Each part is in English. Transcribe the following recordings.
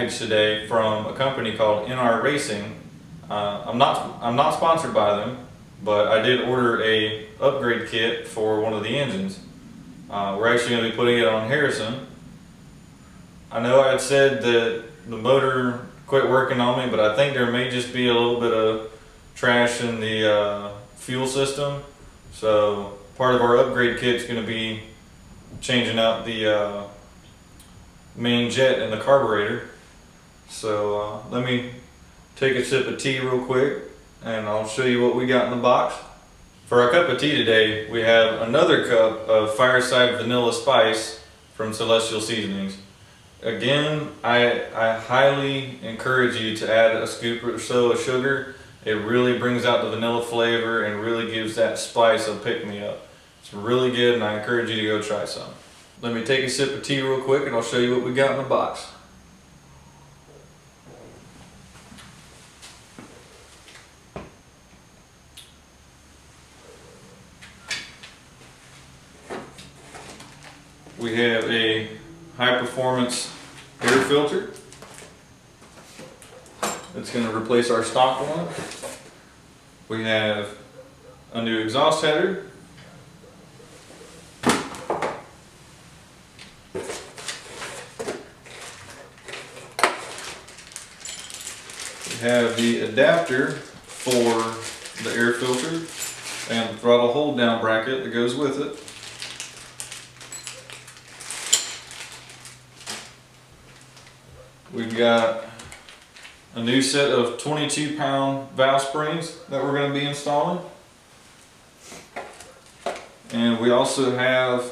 package today from a company called NR Racing. Uh, I'm not I'm not sponsored by them, but I did order a upgrade kit for one of the engines. Uh, we're actually going to be putting it on Harrison. I know I had said that the motor quit working on me, but I think there may just be a little bit of trash in the uh, fuel system. So part of our upgrade kit is going to be changing out the uh, main jet and the carburetor. So uh, let me take a sip of tea real quick and I'll show you what we got in the box. For our cup of tea today, we have another cup of Fireside Vanilla Spice from Celestial Seasonings. Again, I, I highly encourage you to add a scoop or so of sugar. It really brings out the vanilla flavor and really gives that spice a pick-me-up. It's really good and I encourage you to go try some. Let me take a sip of tea real quick and I'll show you what we got in the box. We have a high performance air filter. It's going to replace our stock one. We have a new exhaust header. We have the adapter for the air filter and the throttle hold down bracket that goes with it. Got a new set of 22 pound valve springs that we're going to be installing. And we also have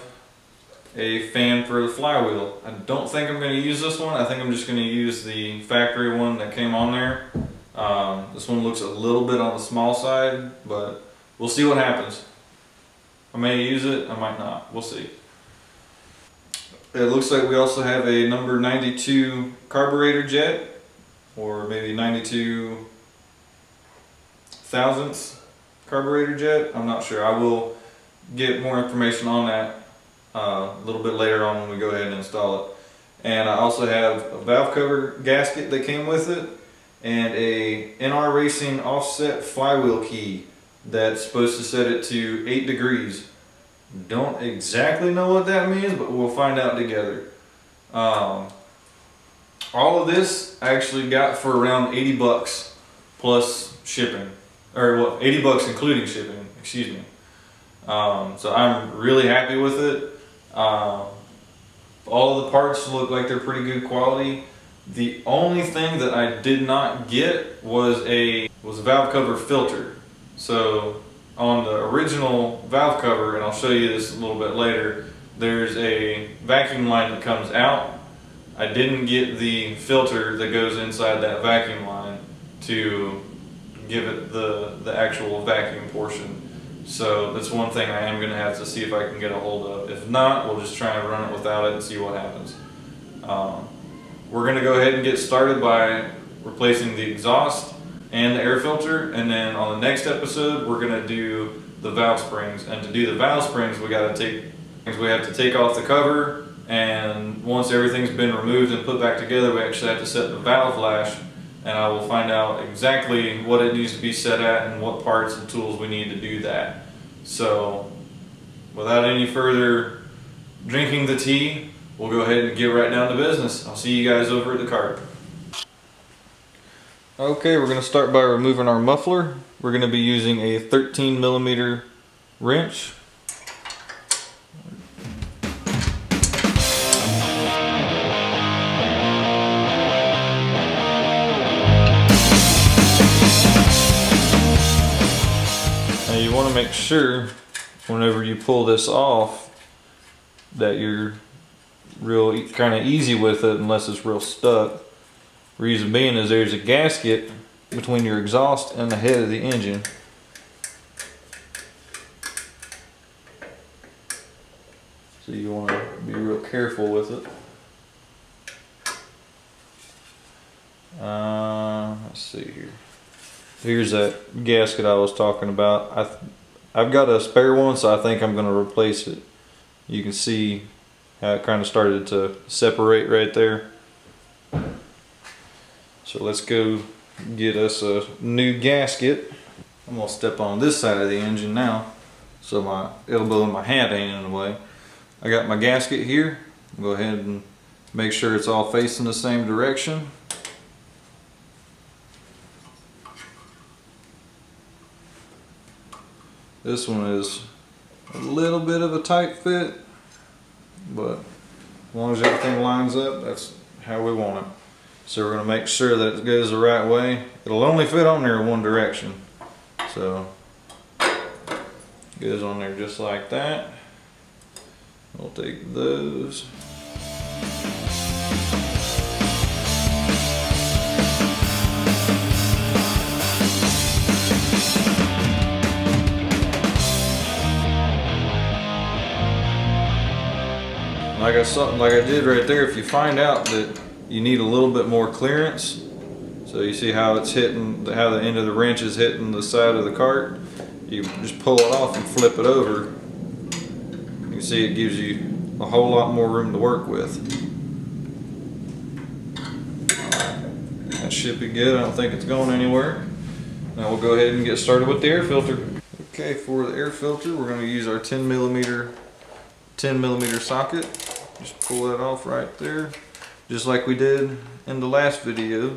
a fan for the flywheel. I don't think I'm going to use this one. I think I'm just going to use the factory one that came on there. Um, this one looks a little bit on the small side, but we'll see what happens. I may use it, I might not. We'll see. It looks like we also have a number 92 carburetor jet, or maybe 92 thousandths carburetor jet. I'm not sure. I will get more information on that uh, a little bit later on when we go ahead and install it. And I also have a valve cover gasket that came with it and a NR Racing offset flywheel key that's supposed to set it to 8 degrees. Don't exactly know what that means, but we'll find out together. Um, all of this I actually got for around 80 bucks plus shipping. Or well, 80 bucks including shipping, excuse me. Um, so I'm really happy with it. Um, all of the parts look like they're pretty good quality. The only thing that I did not get was a was a valve cover filter. So on the original valve cover, and I'll show you this a little bit later, there's a vacuum line that comes out. I didn't get the filter that goes inside that vacuum line to give it the, the actual vacuum portion. So that's one thing I am going to have to see if I can get a hold of. If not, we'll just try and run it without it and see what happens. Um, we're going to go ahead and get started by replacing the exhaust and the air filter and then on the next episode we're to do the valve springs. And to do the valve springs we got to take we have to take off the cover and once everything's been removed and put back together we actually have to set the valve lash and I will find out exactly what it needs to be set at and what parts and tools we need to do that. So without any further drinking the tea we'll go ahead and get right down to business. I'll see you guys over at the cart Okay, we're going to start by removing our muffler. We're going to be using a 13 millimeter wrench. Now you want to make sure whenever you pull this off that you're real kind of easy with it unless it's real stuck. Reason being is there's a gasket between your exhaust and the head of the engine. So you want to be real careful with it. Uh, let's see here. Here's that gasket I was talking about. I I've got a spare one, so I think I'm going to replace it. You can see how it kind of started to separate right there. So let's go get us a new gasket. I'm gonna step on this side of the engine now so my elbow and my hat ain't in the way. I got my gasket here. Go ahead and make sure it's all facing the same direction. This one is a little bit of a tight fit, but as long as everything lines up, that's how we want it. So we're going to make sure that it goes the right way. It'll only fit on there one direction. So goes on there just like that. We'll take those. Like I saw, like I did right there, if you find out that you need a little bit more clearance, so you see how it's hitting, how the end of the wrench is hitting the side of the cart, you just pull it off and flip it over. You can see it gives you a whole lot more room to work with. That should be good. I don't think it's going anywhere. Now we'll go ahead and get started with the air filter. Okay, for the air filter, we're going to use our 10 millimeter 10 millimeter socket. Just pull that off right there. Just like we did in the last video.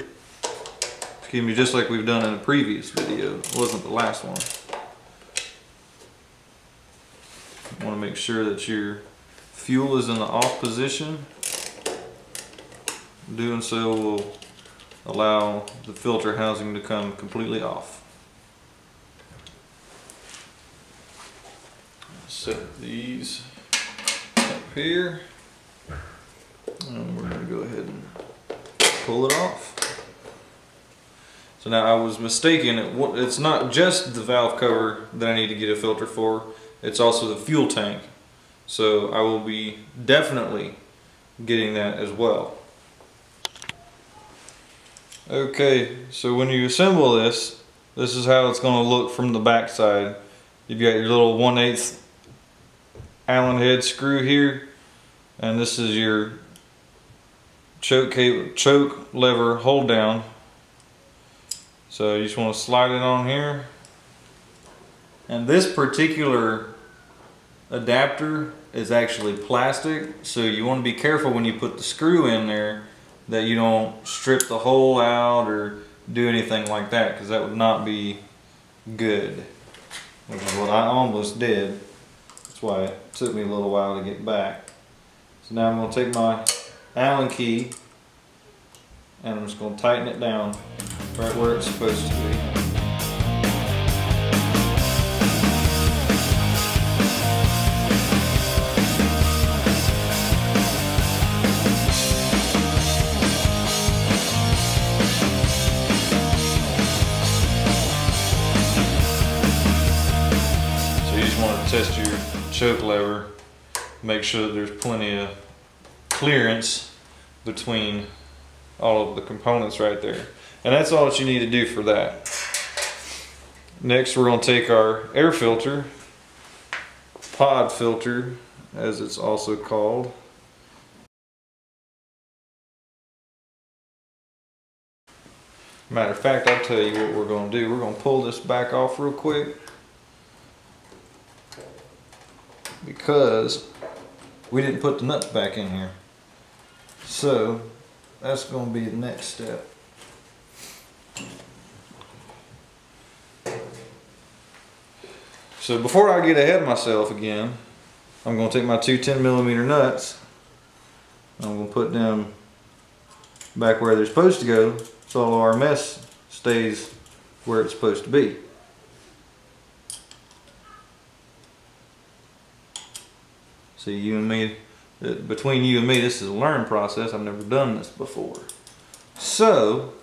Excuse me, just like we've done in the previous video. It wasn't the last one. You want to make sure that your fuel is in the off position. Doing so will allow the filter housing to come completely off. Set these up here. And we're going to go ahead and pull it off. So now I was mistaken. It's not just the valve cover that I need to get a filter for. It's also the fuel tank. So I will be definitely getting that as well. Okay, so when you assemble this, this is how it's going to look from the back side. You've got your little 1 8 Allen head screw here, and this is your choke cable, choke lever hold down. So you just want to slide it on here. And this particular adapter is actually plastic so you want to be careful when you put the screw in there that you don't strip the hole out or do anything like that because that would not be good which is what I almost did that's why it took me a little while to get back so now I'm going to take my Allen key and I'm just going to tighten it down right where it's supposed to be. So you just want to test your choke lever, make sure that there's plenty of clearance between all of the components right there. And that's all that you need to do for that. Next we're going to take our air filter, pod filter as it's also called. Matter of fact, I'll tell you what we're going to do. We're going to pull this back off real quick. because we didn't put the nuts back in here. So that's going to be the next step. So before I get ahead of myself again, I'm going to take my two 10 millimeter nuts. I'm going to put them back where they're supposed to go so our mess stays where it's supposed to be. See, you and me, between you and me, this is a learning process. I've never done this before. So,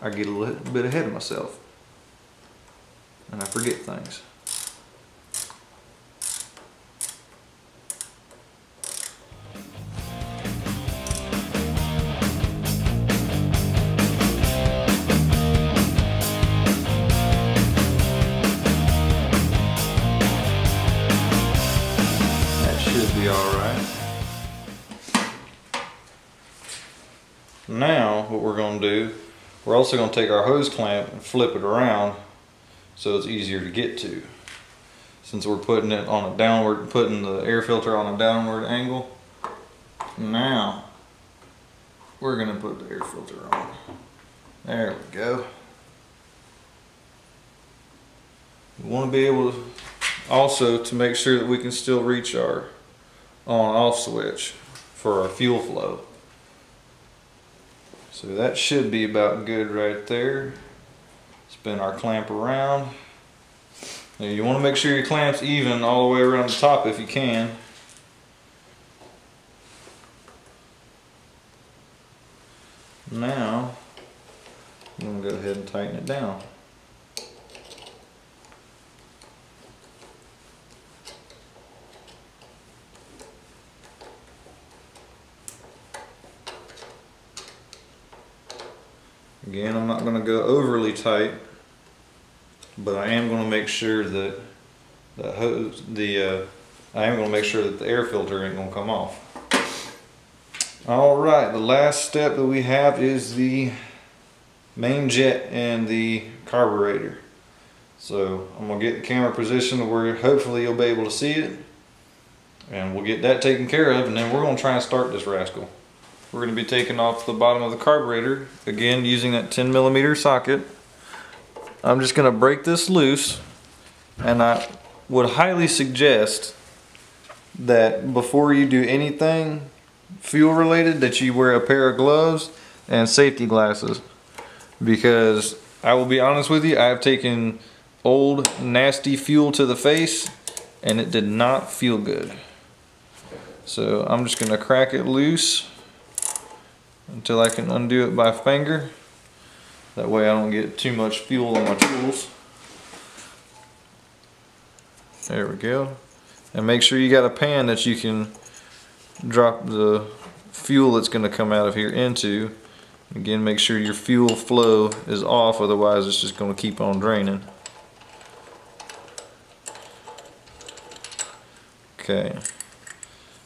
I get a little bit ahead of myself. And I forget things. We're also gonna take our hose clamp and flip it around so it's easier to get to. Since we're putting it on a downward, putting the air filter on a downward angle. Now, we're gonna put the air filter on. There we go. We want to be able to also to make sure that we can still reach our on off switch for our fuel flow. So that should be about good right there. Spin our clamp around. Now you want to make sure your clamp's even all the way around the top if you can. Now, I'm going to go ahead and tighten it down. Again, I'm not going to go overly tight, but I am going to make sure that the hose, the uh, I am going to make sure that the air filter ain't going to come off. All right, the last step that we have is the main jet and the carburetor. So I'm gonna get the camera positioned where hopefully you'll be able to see it. And we'll get that taken care of and then we're gonna try and start this rascal. We're gonna be taking off the bottom of the carburetor, again using that 10 millimeter socket. I'm just gonna break this loose and I would highly suggest that before you do anything fuel related that you wear a pair of gloves and safety glasses. Because I will be honest with you I've taken old nasty fuel to the face and it did not feel good. So I'm just gonna crack it loose until I can undo it by finger. That way I don't get too much fuel on my tools. There we go. And make sure you got a pan that you can drop the fuel that's going to come out of here into. Again make sure your fuel flow is off otherwise it's just going to keep on draining. Okay.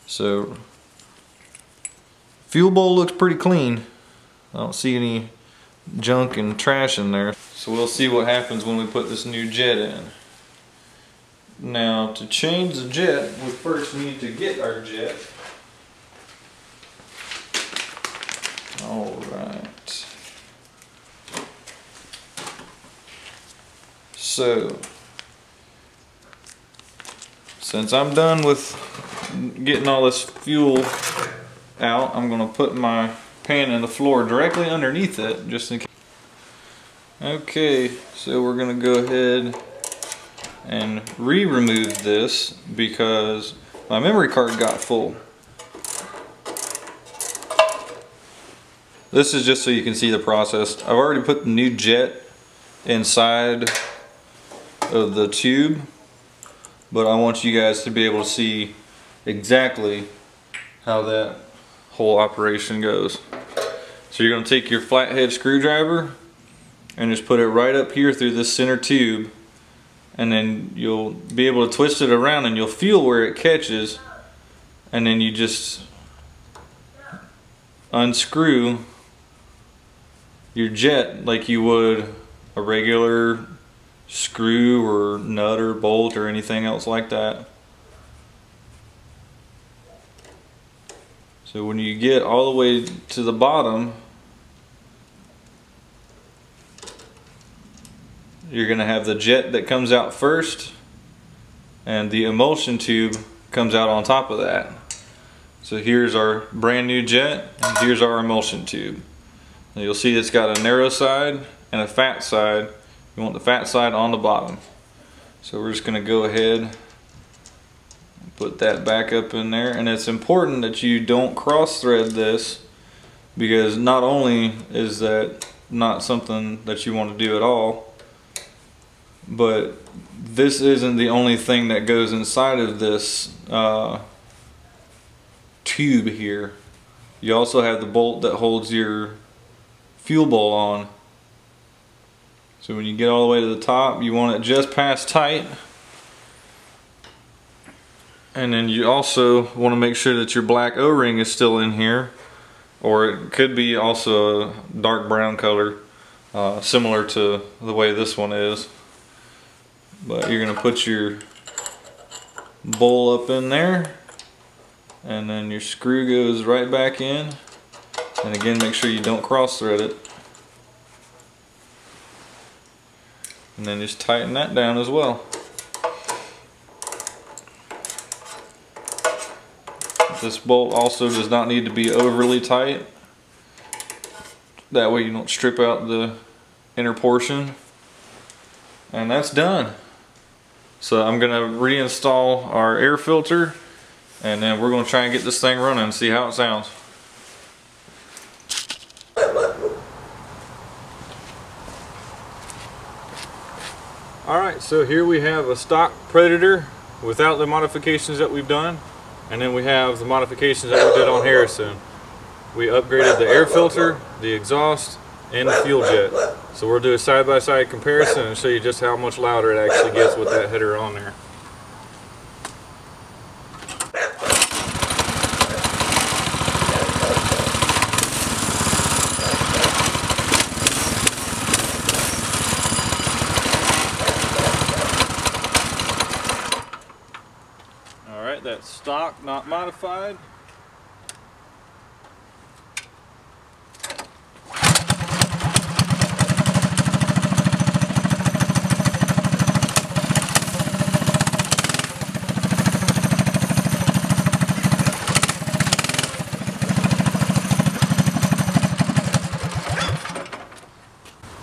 So fuel bowl looks pretty clean. I don't see any junk and trash in there. So we'll see what happens when we put this new jet in. Now to change the jet we first need to get our jet. All right. So, since I'm done with getting all this fuel out, I'm going to put my pan in the floor directly underneath it, just in case. Okay, so we're going to go ahead and re-remove this because my memory card got full. This is just so you can see the process. I've already put the new jet inside of the tube, but I want you guys to be able to see exactly how that whole operation goes. So you're going to take your flathead screwdriver and just put it right up here through this center tube and then you'll be able to twist it around and you'll feel where it catches and then you just unscrew your jet like you would a regular screw or nut or bolt or anything else like that. So when you get all the way to the bottom, you're going to have the jet that comes out first and the emulsion tube comes out on top of that. So here's our brand new jet and here's our emulsion tube. Now you'll see it's got a narrow side and a fat side. You want the fat side on the bottom. So we're just going to go ahead put that back up in there and it's important that you don't cross thread this because not only is that not something that you want to do at all but this isn't the only thing that goes inside of this uh, tube here you also have the bolt that holds your fuel bowl on. So when you get all the way to the top, you want it just past tight. And then you also want to make sure that your black O-ring is still in here. or it could be also a dark brown color, uh, similar to the way this one is. But you're gonna put your bowl up in there, and then your screw goes right back in. And again, make sure you don't cross thread it. And then just tighten that down as well. This bolt also does not need to be overly tight. That way you don't strip out the inner portion. And that's done. So I'm gonna reinstall our air filter and then we're gonna try and get this thing running and see how it sounds. Alright, so here we have a stock Predator without the modifications that we've done. And then we have the modifications that we did on Harrison. We upgraded the air filter, the exhaust, and the fuel jet. So we'll do a side-by-side -side comparison and show you just how much louder it actually gets with that header on there. Alright, that's stock, not modified.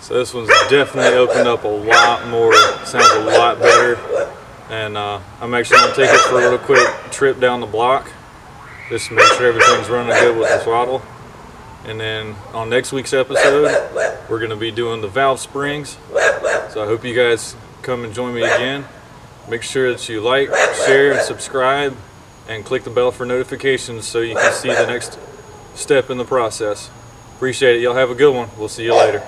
So this one's definitely opened up a lot more, sounds a lot better. And uh, I'm actually gonna take it for a little quick trip down the block, just to make sure everything's running good with the throttle. And then on next week's episode, we're gonna be doing the valve springs. So I hope you guys come and join me again. Make sure that you like, share, and subscribe, and click the bell for notifications so you can see the next step in the process. Appreciate it. Y'all have a good one. We'll see you later.